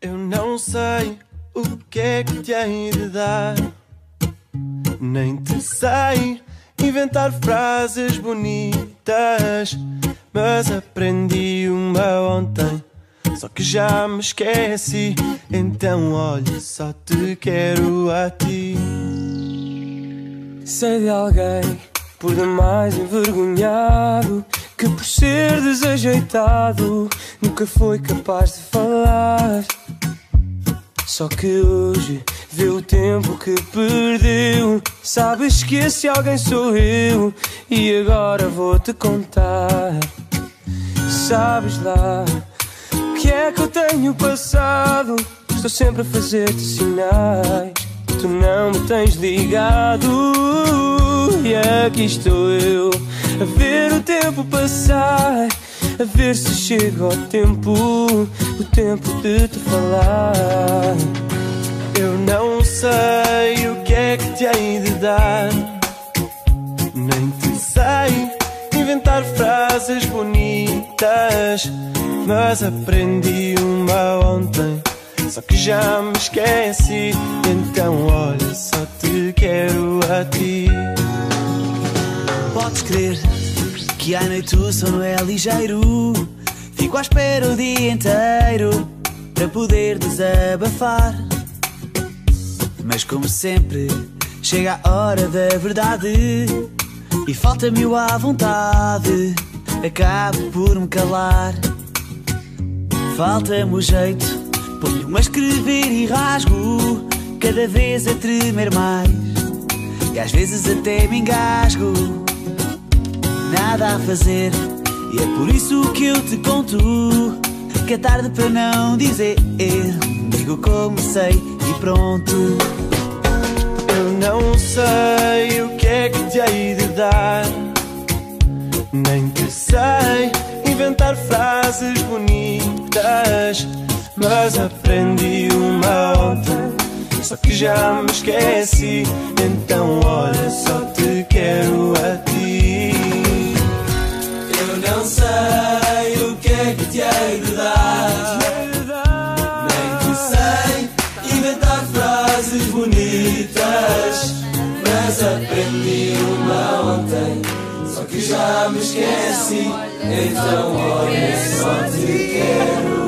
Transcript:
Eu não sei o que é que te hei de dar, nem te sei inventar frases bonitas, mas aprendi uma ontem. Só que já me esqueci, então olha, só te quero a ti. Sei de alguém por demais envergonhado que por ser desajeitado nunca foi capaz de falar. Só que hoje vê o tempo que perdeu. Sabes que esse alguém sou eu e agora vou te contar. Sabes lá o que é que eu tenho passado? Estou sempre a fazer-te sinais. Tu não me tens ligado e aqui estou eu a ver o tempo passar, a ver se chega o tempo, o tempo de te falar. Eu não sei o que é que te hei de dar, nem te sei inventar frases bonitas, mas aprendi uma ontem. Só que já me esqueci, então olha, só te quero a ti. Podes crer que à noite o sono é ligeiro. Fico à espera o dia inteiro para poder desabafar. Mas como sempre, chega a hora da verdade e falta-me o à vontade. Acabo por me calar. Falta-me o jeito, ponho-me a escrever e rasgo, cada vez a tremer mais. E às vezes até me engasgo nada a fazer. E é por isso que eu te conto que é tarde para não dizer. Digo como sei e pronto. Eu não sei o que é que te hei de dar, nem te sei inventar frases bonitas, mas aprendi uma ontem. Só que já me esqueci, então olha, só te quero a mas aprendi uma ontem. Só que já me esqueci, então olha, só te quero.